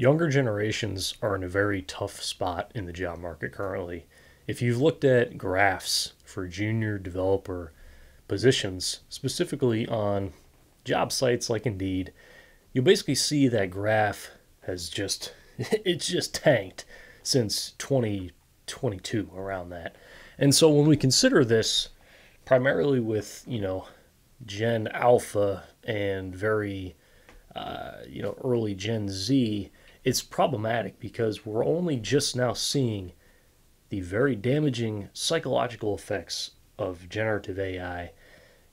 younger generations are in a very tough spot in the job market currently. If you've looked at graphs for junior developer positions, specifically on job sites like Indeed, you'll basically see that graph has just it's just tanked since 2022 around that. And so when we consider this primarily with, you know, Gen Alpha and very uh, you know, early Gen Z, it's problematic because we're only just now seeing the very damaging psychological effects of generative AI,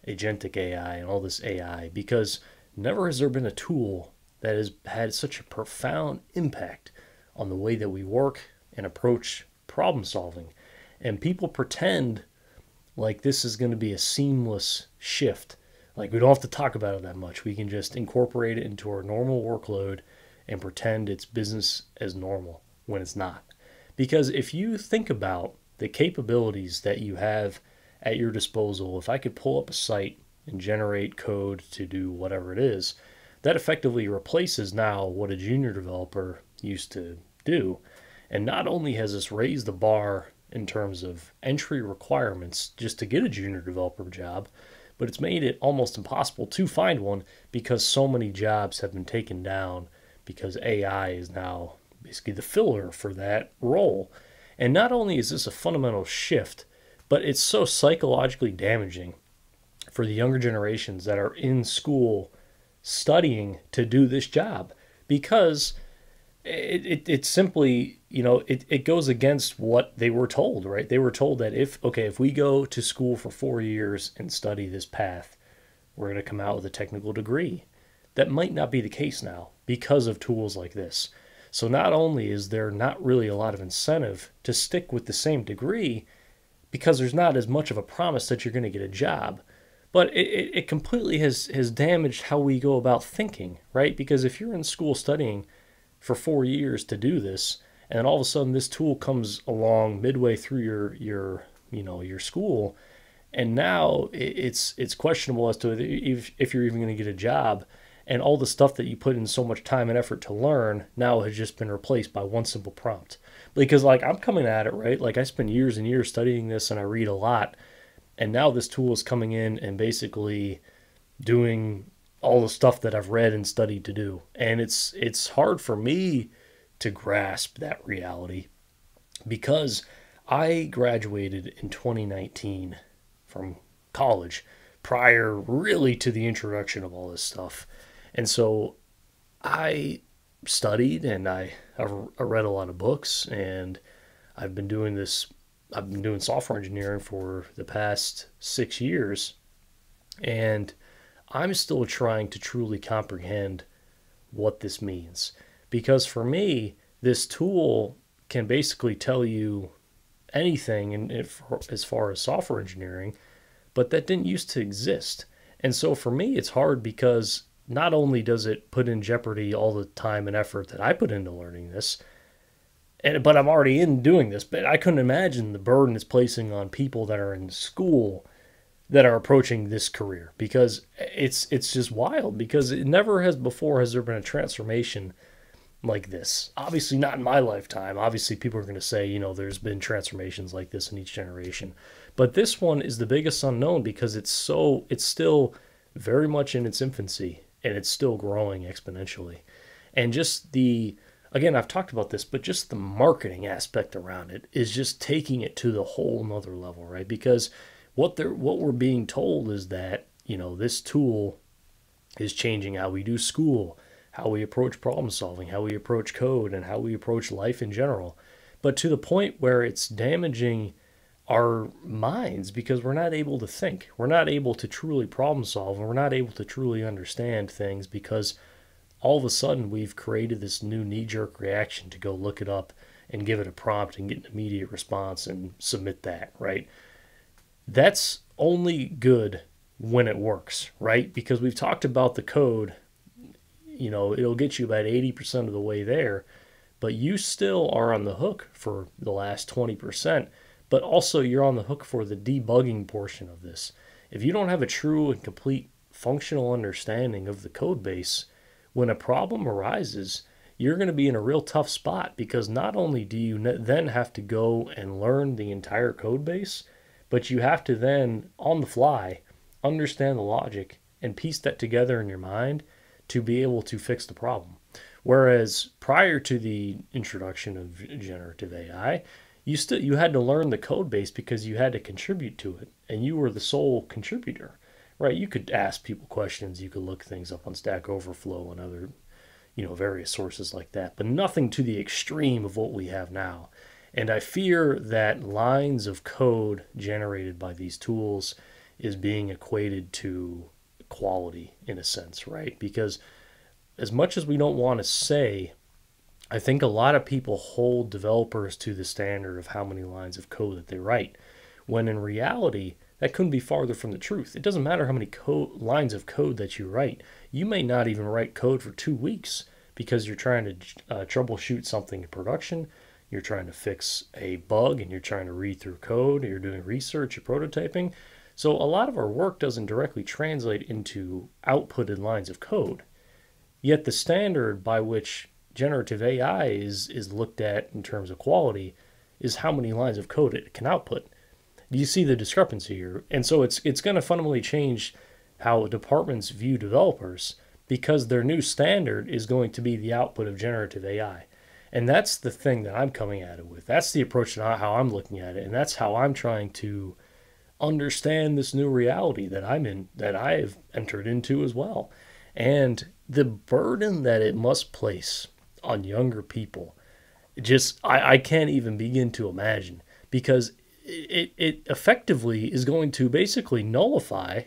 agentic AI, and all this AI because never has there been a tool that has had such a profound impact on the way that we work and approach problem solving. And people pretend like this is going to be a seamless shift. Like we don't have to talk about it that much. We can just incorporate it into our normal workload and pretend it's business as normal when it's not. Because if you think about the capabilities that you have at your disposal, if I could pull up a site and generate code to do whatever it is, that effectively replaces now what a junior developer used to do. And not only has this raised the bar in terms of entry requirements just to get a junior developer job, but it's made it almost impossible to find one because so many jobs have been taken down because AI is now basically the filler for that role. And not only is this a fundamental shift, but it's so psychologically damaging for the younger generations that are in school studying to do this job. Because it, it, it simply you know it, it goes against what they were told right? They were told that if okay if we go to school for four years and study this path we're going to come out with a technical degree that might not be the case now because of tools like this. So not only is there not really a lot of incentive to stick with the same degree because there's not as much of a promise that you're going to get a job but it, it completely has has damaged how we go about thinking right? Because if you're in school studying for four years to do this, and all of a sudden this tool comes along midway through your your you know your school, and now it's it's questionable as to if, if you're even going to get a job, and all the stuff that you put in so much time and effort to learn now has just been replaced by one simple prompt. Because like I'm coming at it right, like I spend years and years studying this, and I read a lot, and now this tool is coming in and basically doing all the stuff that I've read and studied to do. And it's it's hard for me to grasp that reality because I graduated in 2019 from college prior really to the introduction of all this stuff. And so I studied and I, I read a lot of books and I've been doing this I've been doing software engineering for the past 6 years and I'm still trying to truly comprehend what this means. Because for me, this tool can basically tell you anything in, if, as far as software engineering, but that didn't used to exist. And so for me, it's hard because not only does it put in jeopardy all the time and effort that I put into learning this, and but I'm already in doing this, but I couldn't imagine the burden it's placing on people that are in school that are approaching this career because it's it's just wild because it never has before has there been a transformation like this. Obviously not in my lifetime. Obviously people are going to say, you know, there's been transformations like this in each generation. But this one is the biggest unknown because it's so it's still very much in its infancy and it's still growing exponentially. And just the again, I've talked about this, but just the marketing aspect around it is just taking it to the whole nother level, right? Because what they're what we're being told is that you know this tool is changing how we do school how we approach problem solving how we approach code and how we approach life in general but to the point where it's damaging our minds because we're not able to think. We're not able to truly problem solve and we're not able to truly understand things because all of a sudden we've created this new knee-jerk reaction to go look it up and give it a prompt and get an immediate response and submit that right? That's only good when it works, right? Because we've talked about the code, you know, it'll get you about 80% of the way there, but you still are on the hook for the last 20%, but also you're on the hook for the debugging portion of this. If you don't have a true and complete functional understanding of the code base, when a problem arises, you're going to be in a real tough spot because not only do you then have to go and learn the entire code base, but you have to then, on the fly, understand the logic and piece that together in your mind to be able to fix the problem. Whereas prior to the introduction of generative AI, you still you had to learn the code base because you had to contribute to it and you were the sole contributor. Right? You could ask people questions, you could look things up on Stack Overflow and other you know various sources like that, but nothing to the extreme of what we have now. And I fear that lines of code generated by these tools is being equated to quality in a sense, right? Because as much as we don't want to say, I think a lot of people hold developers to the standard of how many lines of code that they write, when in reality, that couldn't be farther from the truth. It doesn't matter how many code, lines of code that you write. You may not even write code for two weeks because you're trying to uh, troubleshoot something in production. You're trying to fix a bug and you're trying to read through code. You're doing research, you're prototyping. So a lot of our work doesn't directly translate into outputted lines of code. Yet the standard by which generative AI is, is looked at in terms of quality is how many lines of code it can output. Do you see the discrepancy here? And so it's it's going to fundamentally change how departments view developers because their new standard is going to be the output of generative AI. And that's the thing that I'm coming at it with. That's the approach to how I'm looking at it. And that's how I'm trying to understand this new reality that I'm in, that I've entered into as well. And the burden that it must place on younger people, just, I, I can't even begin to imagine because it, it effectively is going to basically nullify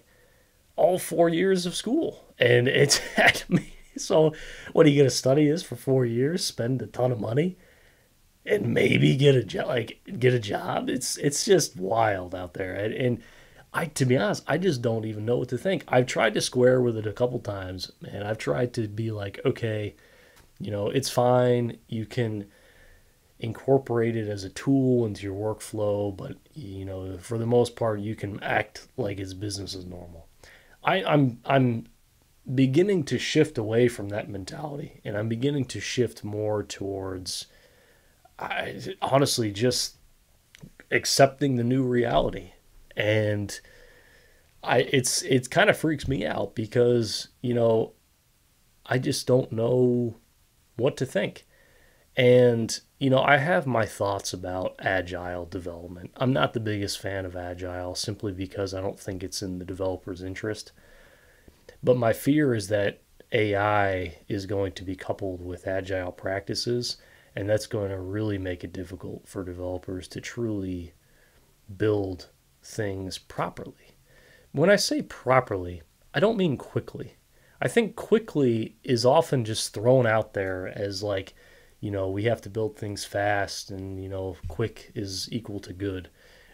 all four years of school. And it's, at me so what are you going to study this for four years, spend a ton of money? and maybe get a job like get a job it's it's just wild out there and, and i to be honest i just don't even know what to think i've tried to square with it a couple times and i've tried to be like okay you know it's fine. You can incorporate it as a tool into your workflow but you know for the most part you can act like it's business as normal. I, i'm i'm beginning to shift away from that mentality and i'm beginning to shift more towards I, honestly just accepting the new reality. And i it's it's kind of freaks me out because you know i just don't know what to think and you know i have my thoughts about agile development i'm not the biggest fan of agile simply because i don't think it's in the developer's interest but my fear is that ai is going to be coupled with agile practices and that's going to really make it difficult for developers to truly build things properly. When I say properly, I don't mean quickly. I think quickly is often just thrown out there as like, you know, we have to build things fast and, you know, quick is equal to good.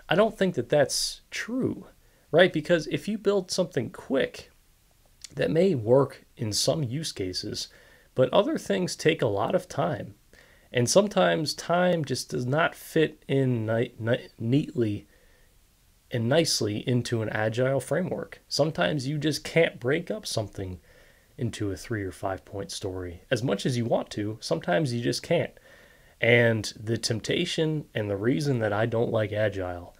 I don't think that that's true, right? Because if you build something quick, that may work in some use cases, but other things take a lot of time and sometimes time just does not fit in neatly and nicely into an agile framework. Sometimes you just can't break up something into a three or five point story as much as you want to. Sometimes you just can't. And the temptation and the reason that I don't like agile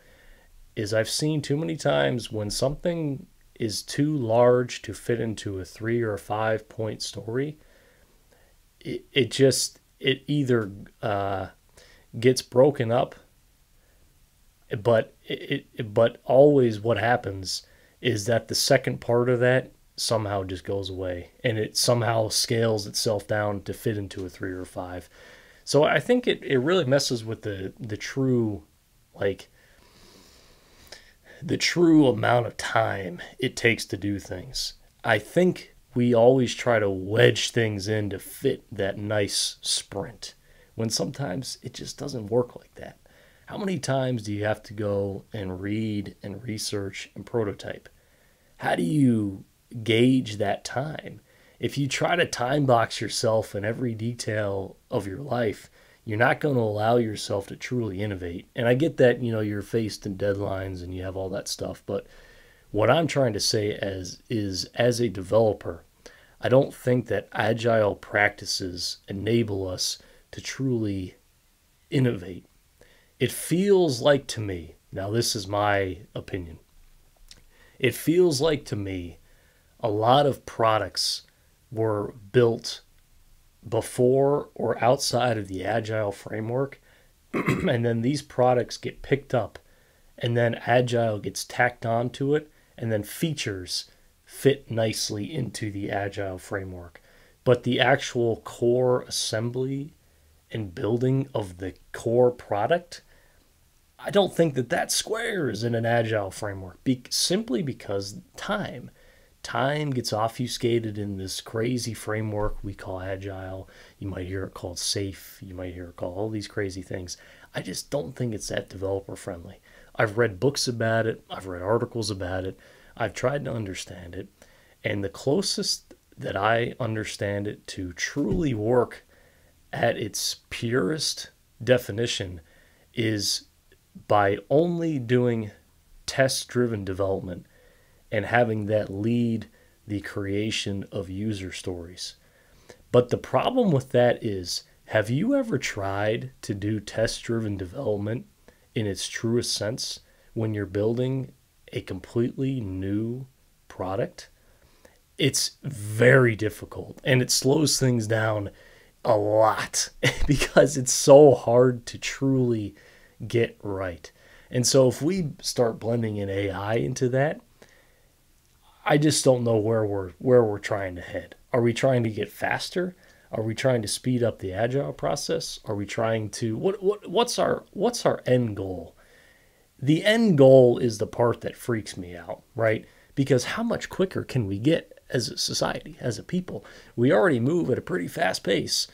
is I've seen too many times when something is too large to fit into a three or five point story, it, it just it either uh, gets broken up, but it, it but always what happens is that the second part of that somehow just goes away and it somehow scales itself down to fit into a three or a five. So I think it, it really messes with the the true like the true amount of time it takes to do things. I think we always try to wedge things in to fit that nice sprint when sometimes it just doesn't work like that. How many times do you have to go and read and research and prototype? How do you gauge that time? If you try to time box yourself in every detail of your life, you're not going to allow yourself to truly innovate. And I get that, you know, you're faced in deadlines and you have all that stuff, but what I'm trying to say as is as a developer, I don't think that agile practices enable us to truly innovate. It feels like to me, now this is my opinion, it feels like to me a lot of products were built before or outside of the agile framework and then these products get picked up and then agile gets tacked onto it and then features fit nicely into the agile framework. But the actual core assembly and building of the core product i don't think that that squares in an agile framework be- simply because time time gets obfuscated in this crazy framework we call agile. You might hear it called SAFe. You might hear it called all these crazy things. I just don't think it's that developer friendly. I've read books about it, I've read articles about it, I've tried to understand it, and the closest that I understand it to truly work at its purest definition is by only doing test driven development and having that lead the creation of user stories. But the problem with that is have you ever tried to do test driven development in its truest sense when you're building a completely new product? It's very difficult and it slows things down a lot because it's so hard to truly get right. And so if we start blending in AI into that, I just don't know where we're where we're trying to head. Are we trying to get faster? Are we trying to speed up the agile process? Are we trying to what what what's our what's our end goal? The end goal is the part that freaks me out, right? Because how much quicker can we get as a society, as a people? We already move at a pretty fast pace.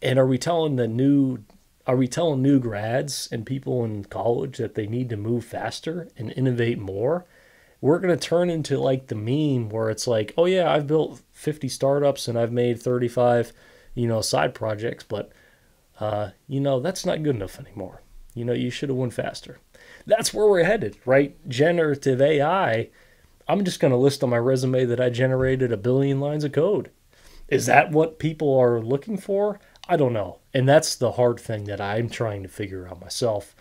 And are we telling the new are we telling new grads and people in college that they need to move faster and innovate more? We're going to turn into like the meme where it's like, oh yeah, I've built 50 startups and I've made 35, you know, side projects, but uh, you know, that's not good enough anymore. You know, you should have won faster. That's where we're headed, right? Generative AI. I'm just going to list on my resume that I generated a billion lines of code. Is that what people are looking for? I don't know. And that's the hard thing that I'm trying to figure out myself.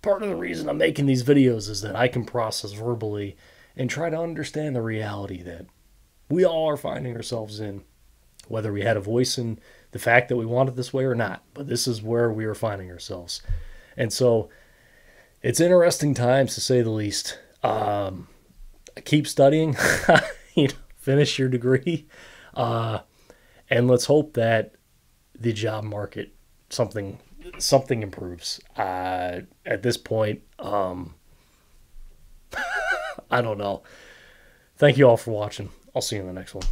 Part of the reason I'm making these videos is that I can process verbally and try to understand the reality that we all are finding ourselves in, whether we had a voice in the fact that we want it this way or not. But this is where we are finding ourselves. And so it's interesting times to say the least. Um, keep studying, you know, finish your degree, uh, and let's hope that the job market something something improves. Uh, at this point, um, I don't know. Thank you all for watching. I'll see you in the next one.